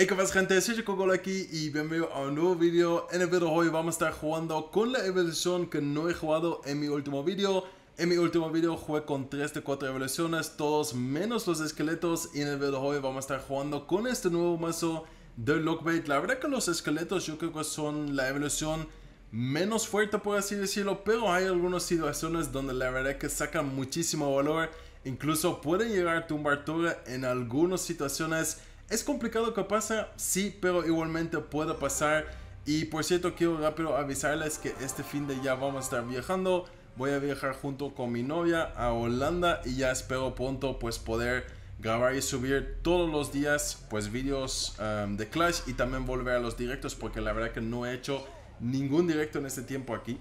Hey, ¿qué pasa gente? Soy Gol aquí y bienvenido a un nuevo vídeo. En el vídeo de hoy vamos a estar jugando con la evolución que no he jugado en mi último vídeo. En mi último vídeo jugué con 3 de 4 evoluciones, todos menos los esqueletos. Y en el vídeo de hoy vamos a estar jugando con este nuevo mazo de Lockbait. La verdad que los esqueletos yo creo que son la evolución menos fuerte por así decirlo. Pero hay algunas situaciones donde la verdad que sacan muchísimo valor. Incluso pueden llegar a tumbar en algunas situaciones ¿Es complicado que pasa? Sí, pero igualmente puede pasar. Y por cierto, quiero rápido avisarles que este fin de ya vamos a estar viajando. Voy a viajar junto con mi novia a Holanda y ya espero pronto pues poder grabar y subir todos los días pues vídeos um, de Clash y también volver a los directos porque la verdad que no he hecho ningún directo en este tiempo aquí.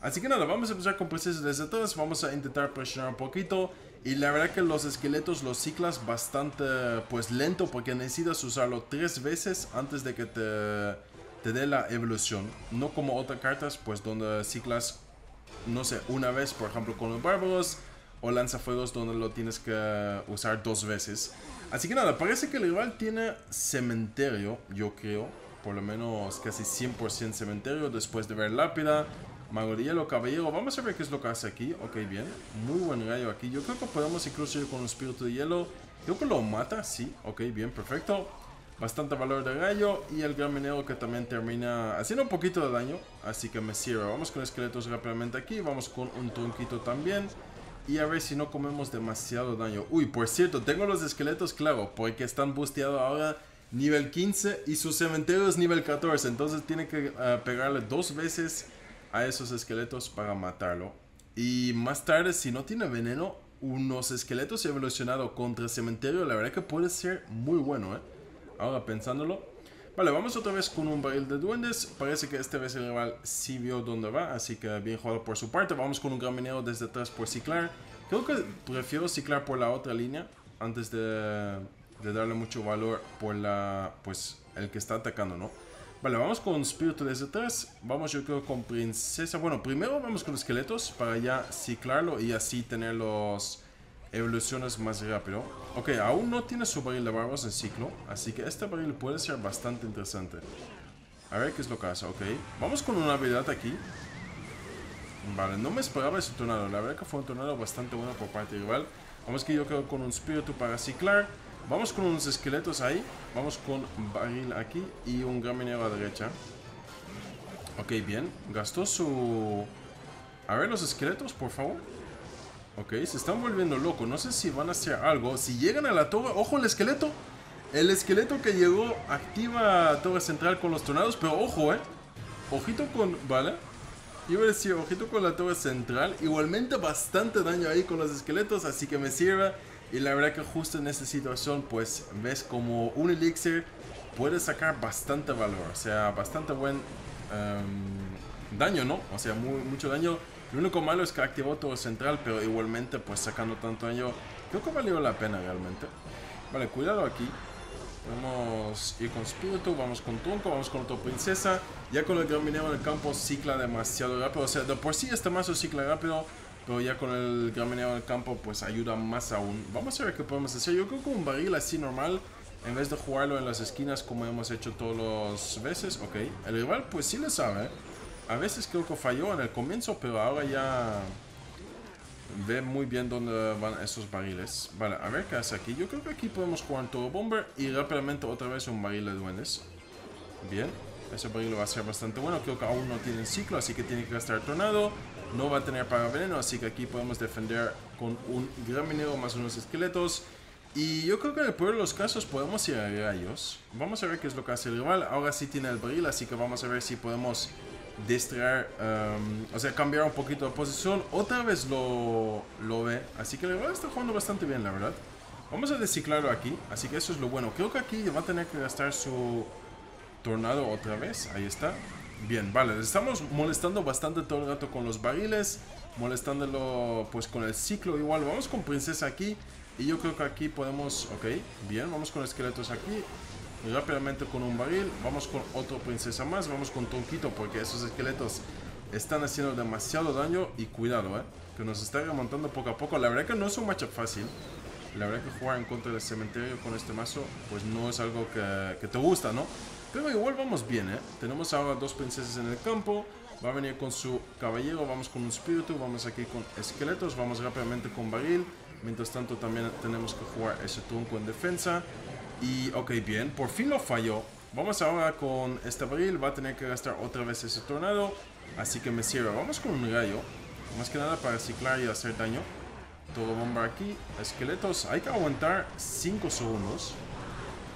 Así que nada, vamos a empezar con procesos desde atrás, vamos a intentar presionar un poquito y la verdad que los esqueletos los ciclas bastante pues lento porque necesitas usarlo tres veces antes de que te, te dé la evolución. No como otras cartas pues donde ciclas, no sé, una vez por ejemplo con los bárbaros o lanzafuegos donde lo tienes que usar dos veces. Así que nada, parece que el rival tiene cementerio, yo creo. Por lo menos casi 100% cementerio después de ver lápida. Mago de hielo, caballero. Vamos a ver qué es lo que hace aquí. Ok, bien. Muy buen rayo aquí. Yo creo que podemos incluso ir con un espíritu de hielo. Creo que lo mata, sí. Ok, bien, perfecto. Bastante valor de rayo. Y el gran minero que también termina haciendo un poquito de daño. Así que me sirve. Vamos con esqueletos rápidamente aquí. Vamos con un tronquito también. Y a ver si no comemos demasiado daño. Uy, por cierto, tengo los esqueletos, claro. Porque están busteados ahora nivel 15. Y su cementerio es nivel 14. Entonces tiene que eh, pegarle dos veces a esos esqueletos para matarlo. Y más tarde, si no tiene veneno, unos esqueletos evolucionados contra el cementerio, la verdad que puede ser muy bueno, ¿eh? Ahora pensándolo. Vale, vamos otra vez con un barril de duendes. Parece que esta vez el rival sí vio dónde va, así que bien jugado por su parte. Vamos con un gran minero desde atrás por ciclar. Creo que prefiero ciclar por la otra línea antes de, de darle mucho valor por la, pues, el que está atacando, ¿no? Vale, vamos con espíritu desde atrás. Vamos yo creo con princesa. Bueno, primero vamos con esqueletos para ya ciclarlo y así tener los evoluciones más rápido. Ok, aún no tiene su barril de barbos en ciclo. Así que este barril puede ser bastante interesante. A ver qué es lo que hace. Ok, vamos con una habilidad aquí. Vale, no me esperaba ese tornado. La verdad que fue un tornado bastante bueno por parte de rival. Vamos que yo creo con un espíritu para ciclar. Vamos con unos esqueletos ahí. Vamos con barril aquí y un gran minero a derecha. Ok, bien. Gastó su... A ver los esqueletos, por favor. Ok, se están volviendo locos. No sé si van a hacer algo. Si llegan a la torre... ¡Ojo el esqueleto! El esqueleto que llegó activa torre central con los tornados. Pero ojo, eh. Ojito con... Vale. Iba a decir, ojito con la torre central. Igualmente bastante daño ahí con los esqueletos. Así que me sirve. Y la verdad que justo en esta situación, pues ves como un elixir puede sacar bastante valor. O sea, bastante buen em, daño, ¿no? O sea, muy, mucho daño. Lo único malo es que activó todo central, pero igualmente, pues sacando tanto daño, creo que valió la pena realmente. Vale, cuidado aquí. Vamos ir con espíritu, vamos con tronco, vamos con otra princesa. Ya con el gran minero en el campo cicla demasiado rápido. O sea, de por sí este mazo cicla rápido. Pero ya con el gran en el campo pues ayuda más aún. Vamos a ver qué podemos hacer. Yo creo que un barril así normal, en vez de jugarlo en las esquinas como hemos hecho todas las veces. Ok, el rival pues sí le sabe. A veces creo que falló en el comienzo, pero ahora ya ve muy bien dónde van esos barriles. Vale, a ver qué hace aquí. Yo creo que aquí podemos jugar todo bomber y rápidamente otra vez un barril de duendes. Bien, ese barril va a ser bastante bueno. Creo que aún no tiene ciclo, así que tiene que gastar tornado no va a tener para veneno, así que aquí podemos defender con un gran minero más unos esqueletos. Y yo creo que en el peor de los casos podemos ir a rayos. Vamos a ver qué es lo que hace el rival. Ahora sí tiene el barril, así que vamos a ver si podemos distraer, um, o sea, cambiar un poquito de posición. Otra vez lo, lo ve, así que el rival está jugando bastante bien, la verdad. Vamos a desciclarlo aquí, así que eso es lo bueno. Creo que aquí va a tener que gastar su tornado otra vez. Ahí está. Bien, vale, estamos molestando bastante todo el rato con los barriles, molestándolo pues con el ciclo igual. Vamos con princesa aquí y yo creo que aquí podemos, ok, bien, vamos con esqueletos aquí. rápidamente con un barril, vamos con otro princesa más, vamos con Tonquito porque esos esqueletos están haciendo demasiado daño y cuidado, eh, que nos está remontando poco a poco. La verdad que no es un matchup fácil. La verdad que jugar en contra del cementerio con este mazo, pues no es algo que, que te gusta, ¿no? Pero igual vamos bien, ¿eh? Tenemos ahora dos princesas en el campo. Va a venir con su caballero, vamos con un espíritu, vamos aquí con esqueletos, vamos rápidamente con barril. Mientras tanto también tenemos que jugar ese tronco en defensa. Y ok, bien, por fin lo falló. Vamos ahora con este barril, va a tener que gastar otra vez ese tornado. Así que me sirve. Vamos con un rayo, más que nada para ciclar y hacer daño. Todo bomba aquí, esqueletos, hay que aguantar 5 segundos.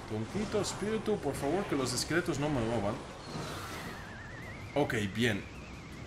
Tronquito, espíritu, por favor que los esqueletos no me roban. Ok, bien.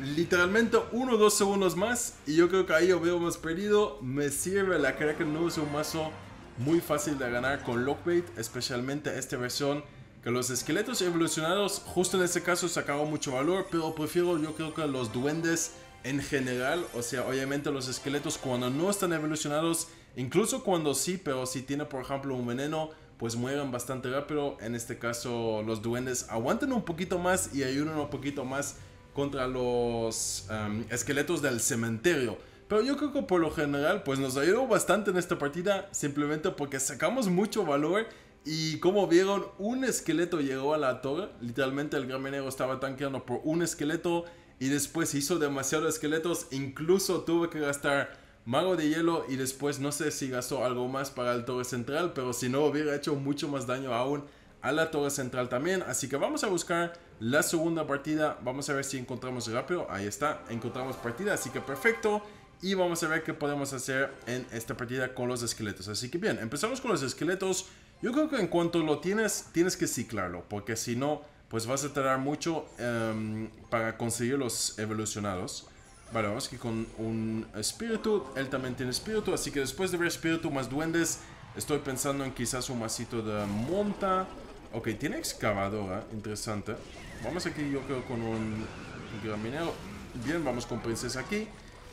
Literalmente uno o dos segundos más y yo creo que ahí hubiéramos perdido. Me sirve la que no es un mazo muy fácil de ganar con Lockbait, especialmente esta versión que los esqueletos evolucionados justo en este caso sacaron mucho valor, pero prefiero yo creo que los duendes en general, o sea, obviamente los esqueletos cuando no están evolucionados, incluso cuando sí, pero si tiene por ejemplo un veneno, pues mueran bastante rápido. En este caso los duendes aguantan un poquito más y ayudan un poquito más contra los esqueletos del cementerio. Pero yo creo que por lo general pues nos ayudó bastante en esta partida simplemente porque sacamos mucho valor y como vieron, un esqueleto llegó a la torre. Literalmente el gran menero estaba tanqueando por un esqueleto. Y después hizo demasiados esqueletos. Incluso tuve que gastar mago de hielo. Y después no sé si gastó algo más para el torre central. Pero si no, hubiera hecho mucho más daño aún a la torre central también. Así que vamos a buscar la segunda partida. Vamos a ver si encontramos rápido. Ahí está, encontramos partida. Así que perfecto. Y vamos a ver qué podemos hacer en esta partida con los esqueletos. Así que bien, empezamos con los esqueletos. Yo creo que en cuanto lo tienes, tienes que ciclarlo, porque si no, pues vas a tardar mucho em, para conseguir los evolucionados. Vale, vamos aquí con un espíritu, él también tiene espíritu, así que después de ver espíritu más duendes, estoy pensando en quizás un masito de monta. Ok, tiene excavadora, interesante. Vamos aquí yo creo con un graminero. Bien, vamos con princesa aquí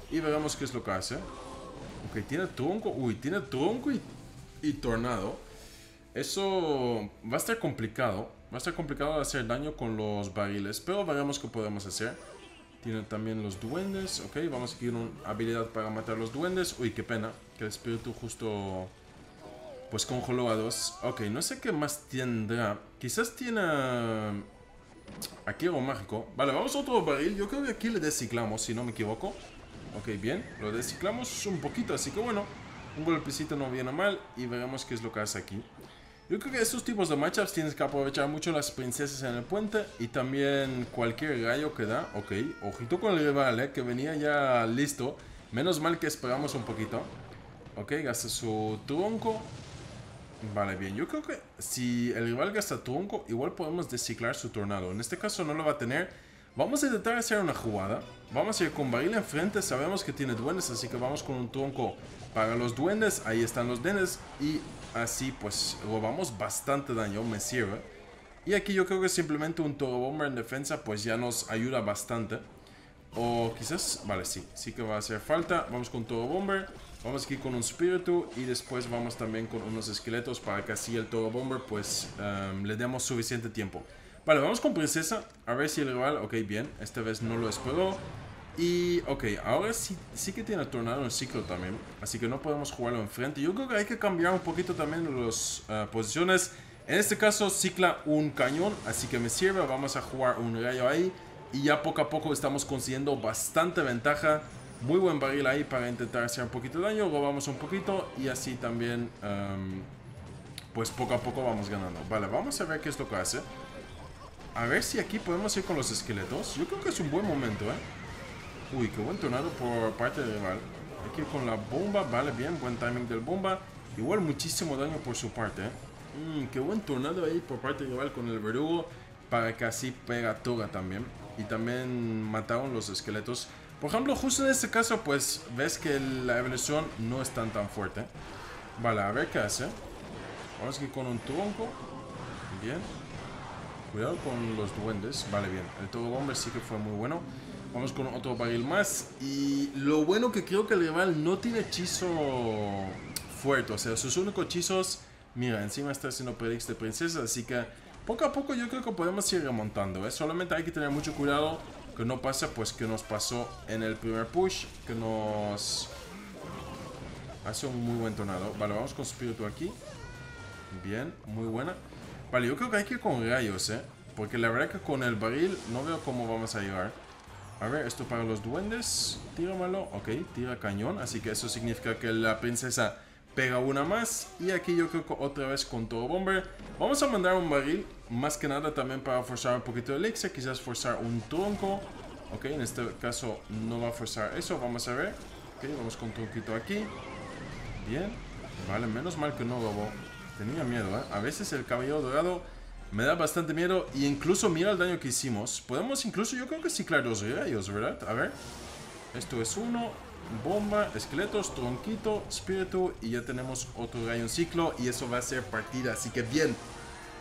y veremos qué es lo que hace. Ok, tiene tronco, uy, tiene tronco y, y tornado. Eso va a estar complicado. Va a estar complicado hacer daño con los barriles. Pero veremos qué podemos hacer. Tiene también los duendes. Ok, vamos a una habilidad para matar los duendes. Uy, qué pena. Que el espíritu justo... Pues congeló a dos. Ok, no sé qué más tendrá. Quizás tiene... Aquí algo mágico. Vale, vamos a otro barril. Yo creo que aquí le desciclamos, si no me equivoco. Ok, bien. Lo desciclamos un poquito, así que bueno. Un golpecito no viene mal. Y veremos qué es lo que hace aquí. Yo creo que estos tipos de matchups tienes que aprovechar mucho las princesas en el puente y también cualquier gallo que da. Ok, ojito con el rival, eh, que venía ya listo. Menos mal que esperamos un poquito. Ok, gasta su tronco. Vale, bien. Yo creo que si el rival gasta tronco, igual podemos desciclar su tornado. En este caso no lo va a tener. Vamos a intentar hacer una jugada. Vamos a ir con barril enfrente. Sabemos que tiene duendes, así que vamos con un tronco para los duendes. Ahí están los duendes. Y así pues robamos bastante daño, me sirve. Y aquí yo creo que simplemente un Toro Bomber en defensa pues ya nos ayuda bastante. O quizás, vale, sí, sí que va a hacer falta. Vamos con Toro Bomber, vamos aquí con un Spiritu y después vamos también con unos esqueletos para que así el Toro Bomber pues um, le demos suficiente tiempo. Vale, vamos con Princesa, a ver si el rival, ok, bien, esta vez no lo esperó. Y, ok, ahora sí, sí que tiene tornado en ciclo también. Así que no podemos jugarlo enfrente. Yo creo que hay que cambiar un poquito también las uh, posiciones. En este caso, cicla un cañón. Así que me sirve. Vamos a jugar un rayo ahí. Y ya poco a poco estamos consiguiendo bastante ventaja. Muy buen barril ahí para intentar hacer un poquito de daño. Robamos un poquito. Y así también, pues poco a poco vamos ganando. Vale, vamos a ver qué es lo que hace. A ver si aquí podemos ir con los esqueletos. Yo creo que es un buen momento, ¿eh? Uy, qué buen tornado por parte de rival. Aquí con la bomba, vale, bien, buen timing del bomba. Igual muchísimo daño por su parte. ¿eh? Mm, qué buen tornado ahí por parte de rival con el verdugo. Para que así pega toga también. Y también mataron los esqueletos. Por ejemplo, justo en este caso, pues ves que la evolución no es tan tan fuerte. Vale, a ver qué hace. Vamos aquí con un tronco. Bien. Cuidado con los duendes. Vale, bien. El todo bomber sí que fue muy bueno. Vamos con otro barril más. Y lo bueno que creo que el rival no tiene hechizo fuerte. O sea, sus únicos hechizos... Mira, encima está haciendo predix de princesa. Así que poco a poco yo creo que podemos ir remontando. ¿eh? Solamente hay que tener mucho cuidado que no pase pues que nos pasó en el primer push. Que nos... Hace un muy buen tornado. Vale, vamos con espíritu aquí. Bien, muy buena. Vale, yo creo que hay que ir con rayos, ¿eh? Porque la verdad que con el barril no veo cómo vamos a llegar. A ver, esto para los duendes. Tíramelo. Ok, tira cañón. Así que eso significa que la princesa pega una más. Y aquí yo creo que otra vez con todo bomber. Vamos a mandar un barril. Más que nada también para forzar un poquito de elixir. Quizás forzar un tronco. Ok, en este caso no va a forzar eso. Vamos a ver. Ok, vamos con tronquito aquí. Bien. Vale, menos mal que no robó. Tenía miedo, ¿eh? A veces el caballero dorado me da bastante miedo. Y incluso mira el daño que hicimos. Podemos incluso, yo creo que ciclar los rayos, ¿verdad? A ver. Esto es uno. Bomba, esqueletos, tronquito, espíritu. Y ya tenemos otro rayo en ciclo. Y eso va a ser partida. Así que bien.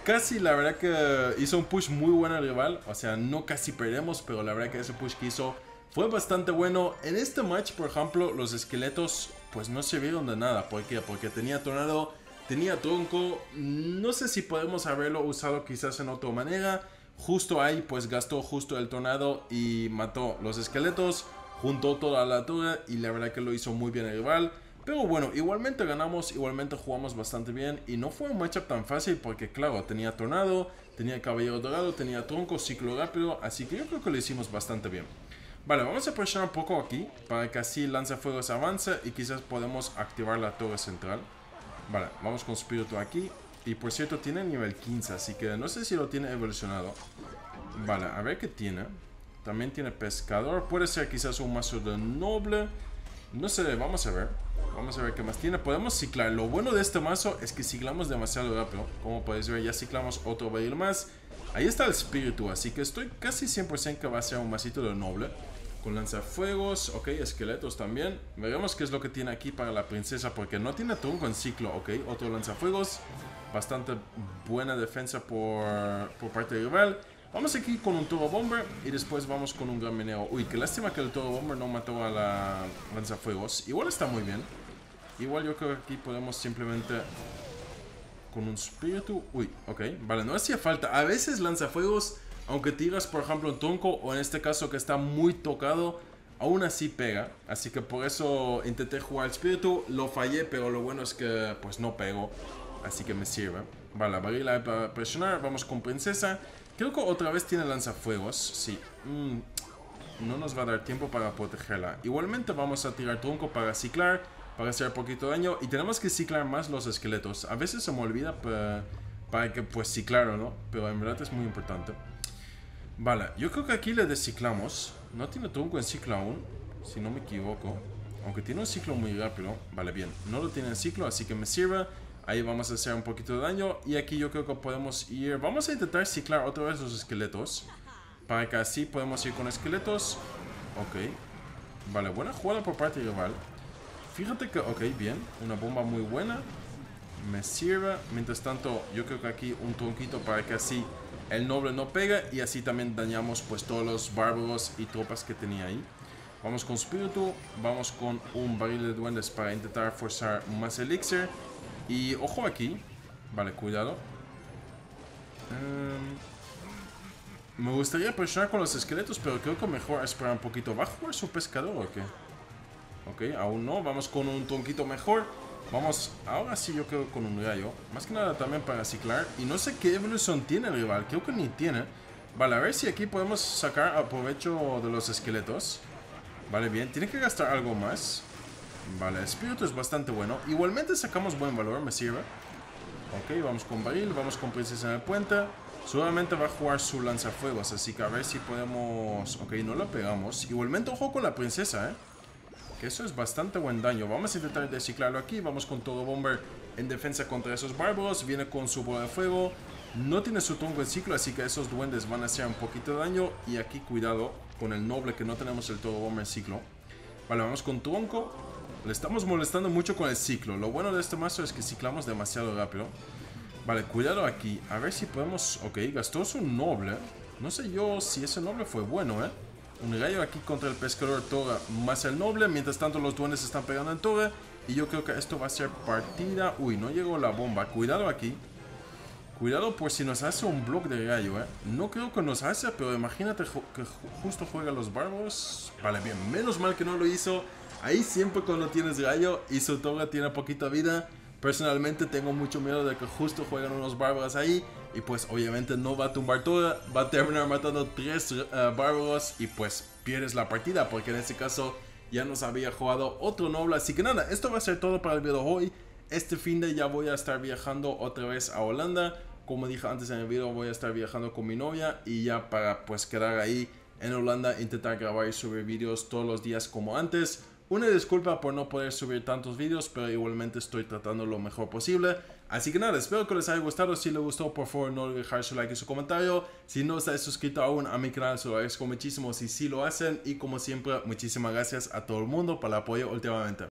Casi la verdad que hizo un push muy bueno al rival. O sea, no casi perdemos. Pero la verdad que ese push que hizo fue bastante bueno. En este match, por ejemplo, los esqueletos pues no sirvieron de nada. ¿Por qué? Porque tenía tornado Tenía tronco, no sé si podemos haberlo usado quizás en otra manera. Justo ahí pues gastó justo el tornado y mató los esqueletos, juntó toda la torre y la verdad que lo hizo muy bien el rival. Pero bueno, igualmente ganamos, igualmente jugamos bastante bien y no fue un matchup tan fácil porque claro, tenía tornado, tenía caballero dorado, tenía tronco, ciclo rápido, así que yo creo que lo hicimos bastante bien. Vale, vamos a presionar un poco aquí para que así lanzafuegos avance y quizás podemos activar la torre central. Vale, vamos con espíritu aquí. Y por cierto, tiene nivel 15, así que no sé si lo tiene evolucionado. Vale, a ver qué tiene. También tiene pescador. Puede ser quizás un mazo de noble. No sé, vamos a ver. Vamos a ver qué más tiene. Podemos ciclar. Lo bueno de este mazo es que ciclamos demasiado rápido. Como podéis ver, ya ciclamos otro barril más. Ahí está el espíritu, así que estoy casi 100% que va a ser un masito de noble. Con lanzafuegos, ok, esqueletos también. Veremos qué es lo que tiene aquí para la princesa, porque no tiene tronco en ciclo, ok. Otro lanzafuegos, bastante buena defensa por, parte del rival. Vamos aquí con un Turbo Bomber y después vamos con un Gran Meneo. Uy, qué lástima que el Turbo Bomber no mató a la lanzafuegos. Igual está muy bien. Igual yo creo que aquí podemos simplemente con un espíritu. Uy, ok, vale, no hacía falta. A veces lanzafuegos aunque tiras, por ejemplo, un tronco, o en este caso que está muy tocado, aún así pega. Así que por eso intenté jugar el espíritu, lo fallé, pero lo bueno es que pues no pego. Así que me sirve. Vale, barrila para presionar, vamos con princesa. Creo que otra vez tiene lanzafuegos, sí. Mm, no nos va a dar tiempo para protegerla. Igualmente vamos a tirar tronco para ciclar, para hacer poquito daño. Y tenemos que ciclar más los esqueletos. A veces se me olvida para, para que pues ciclar no, pero en verdad es muy importante. Vale, yo creo que aquí le desciclamos. No tiene tronco en ciclo aún, si no me equivoco. Aunque tiene un ciclo muy rápido. Vale, bien. No lo tiene en ciclo, así que me sirve. Ahí vamos a hacer un poquito de daño. Y aquí yo creo que podemos ir... Vamos a intentar ciclar otra vez los esqueletos. Para que así podemos ir con esqueletos. Ok. Vale, buena jugada por parte de rival. Fíjate que... Ok, bien. Una bomba muy buena. Me sirve. Mientras tanto, yo creo que aquí un tronquito para que así el noble no pega y así también dañamos pues todos los bárbaros y tropas que tenía ahí. Vamos con espíritu, vamos con un barril de duendes para intentar forzar más elixir. Y ojo aquí, vale, cuidado. Em, me gustaría presionar con los esqueletos, pero creo que mejor esperar un poquito. ¿Va a su pescador o qué? Ok, aún no, vamos con un tronquito mejor. Vamos, ahora sí yo creo con un rayo. Más que nada también para ciclar. Y no sé qué evolución tiene el rival. Creo que ni tiene. Vale, a ver si aquí podemos sacar aprovecho de los esqueletos. Vale, bien. Tiene que gastar algo más. Vale, espíritu es bastante bueno. Igualmente sacamos buen valor, me sirve. Ok, vamos con barril, vamos con princesa en el puente. Seguramente va a jugar su lanzafuegos, así que a ver si podemos... Ok, no la pegamos. Igualmente ojo con la princesa, eh. Que eso es bastante buen daño. Vamos a intentar desciclarlo aquí. Vamos con todo Bomber en defensa contra esos bárbaros. Viene con su bola de fuego. No tiene su tronco en ciclo, así que esos duendes van a hacer un poquito de daño. Y aquí cuidado con el noble que no tenemos el todo bomber en ciclo. Vale, vamos con tronco. Le estamos molestando mucho con el ciclo. Lo bueno de este mazo es que ciclamos demasiado rápido. Vale, cuidado aquí. A ver si podemos... Ok, gastó su noble. No sé yo si ese noble fue bueno, ¿eh? Un rayo aquí contra el pescador torre más el noble. Mientras tanto los duendes están pegando en torre. Y yo creo que esto va a ser partida. Uy, no llegó la bomba. Cuidado aquí. Cuidado por si nos hace un bloque de rayo, ¿eh? No creo que nos hace, pero imagínate que justo juega los bárbaros. Vale, bien. Menos mal que no lo hizo. Ahí siempre cuando tienes gallo y su torre tiene poquita vida, personalmente tengo mucho miedo de que justo jueguen unos bárbaros ahí y pues obviamente no va a tumbar toda, va a terminar matando tres eh, bárbaros y pues pierdes la partida porque en este caso ya nos había jugado otro noble. Así que nada, esto va a ser todo para el video de hoy. Este fin de ya voy a estar viajando otra vez a Holanda. Como dije antes en el video, voy a estar viajando con mi novia y ya para pues quedar ahí en Holanda, intentar grabar y subir vídeos todos los días como antes. Una disculpa por no poder subir tantos vídeos, pero igualmente estoy tratando lo mejor posible. Así que nada, espero que les haya gustado. Si les gustó, por favor no olviden dejar su like y su comentario. Si no estáis suscrito aún a mi canal, se lo agradezco muchísimo si sí lo hacen. Y como siempre, muchísimas gracias a todo el mundo por el apoyo últimamente.